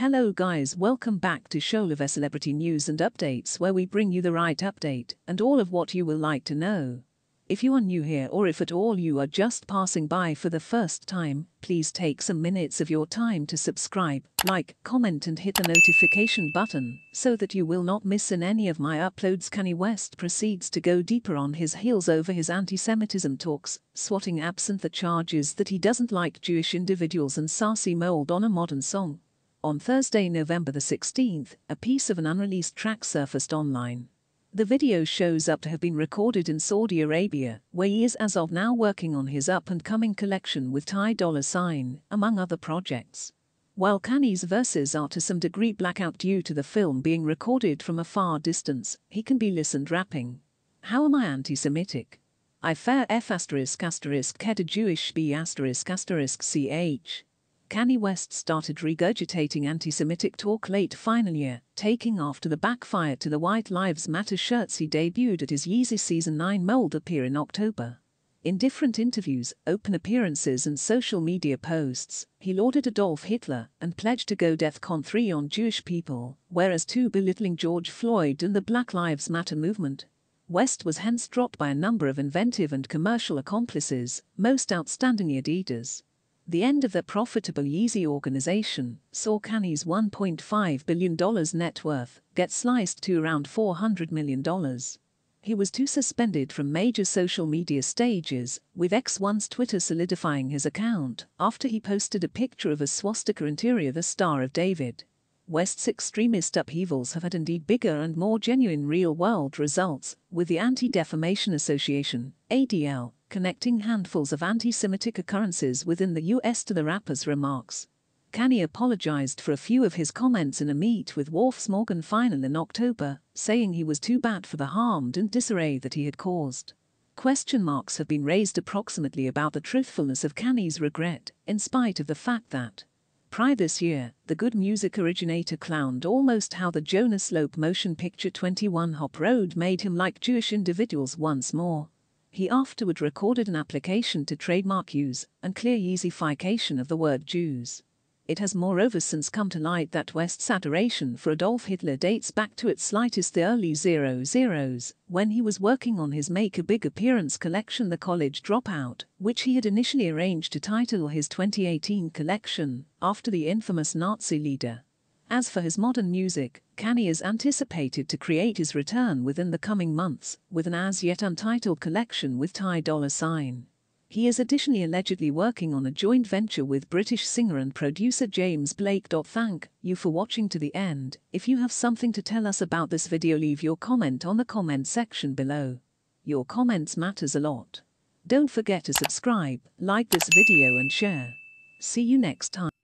hello guys, welcome back to Show Love Celebrity News and Updates where we bring you the right update and all of what you will like to know. If you are new here or if at all you are just passing by for the first time, please take some minutes of your time to subscribe, like, comment and hit the notification button so that you will not miss in any of my uploads. Kanye West proceeds to go deeper on his heels over his anti-Semitism talks, swatting absent the charges that he doesn't like Jewish individuals and sassy mold on a modern song. On Thursday, November the 16th, a piece of an unreleased track surfaced online. The video shows up to have been recorded in Saudi Arabia, where he is as of now working on his up-and-coming collection with Ty Dolla Sign, among other projects. While Kanye's verses are to some degree blackout due to the film being recorded from a far distance, he can be listened rapping. How am I anti-Semitic? I fair F asterisk asterisk Keda Jewish B asterisk asterisk CH. Kanye West started regurgitating anti-Semitic talk late final year, taking after the backfire to the White Lives Matter shirts he debuted at his Yeezy Season 9 mold appear in October. In different interviews, open appearances and social media posts, he lauded Adolf Hitler and pledged to go DEFCON 3 on Jewish people, whereas two belittling George Floyd and the Black Lives Matter movement. West was hence dropped by a number of inventive and commercial accomplices, most outstandingly Adidas. The end of the profitable Yeezy organization saw Kanye's $1.5 billion net worth get sliced to around $400 million. He was too suspended from major social media stages, with X1's Twitter solidifying his account after he posted a picture of a swastika interior the Star of David. West's extremist upheavals have had indeed bigger and more genuine real-world results, with the Anti-Defamation Association, ADL, connecting handfuls of anti-Semitic occurrences within the US to the rapper's remarks. Kanye apologized for a few of his comments in a meet with Wharf's Morgan Final in October, saying he was too bad for the harmed and disarray that he had caused. Question marks have been raised approximately about the truthfulness of Kanye's regret, in spite of the fact that Prior this year, the good music originator clowned almost how the Jonas Slope motion picture 21 Hop Road made him like Jewish individuals once more. He afterward recorded an application to trademark use and clear Yeezyfication of the word Jews. It has moreover since come to light that West's adoration for Adolf Hitler dates back to its slightest the early zero zeros, when he was working on his Make a Big Appearance collection The College Dropout, which he had initially arranged to title his 2018 collection, after the infamous Nazi leader. As for his modern music, Kanye is anticipated to create his return within the coming months, with an as yet untitled collection with Ty Dolla Sign. He is additionally allegedly working on a joint venture with British singer and producer James Blake. Thank you for watching to the end. If you have something to tell us about this video leave your comment on the comment section below. Your comments matters a lot. Don't forget to subscribe, like this video and share. See you next time.